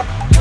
Bye.